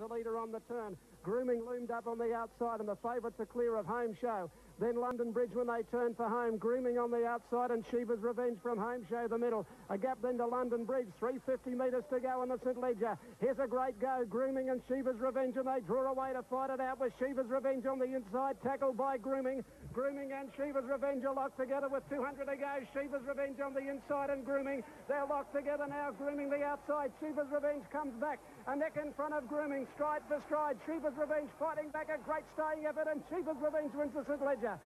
the leader on the turn. Grooming loomed up on the outside and the favourites are clear of home show. Then London Bridge when they turn for home. Grooming on the outside and Shiva's Revenge from home show the middle. A gap then to London Bridge. 350 metres to go in the St Leger. Here's a great go. Grooming and Shiva's Revenge and they draw away to fight it out with Shiva's Revenge on the inside. Tackled by Grooming. Grooming and Shiva's Revenge are locked together with 200 to go. Shiva's Revenge on the inside and Grooming. They're locked together now. Grooming the outside. Shiva's Revenge comes back. A neck in front of Grooming. Stride for stride. Shiva's Revenge fighting back a great staying effort and Shiva's Revenge wins the St Leger.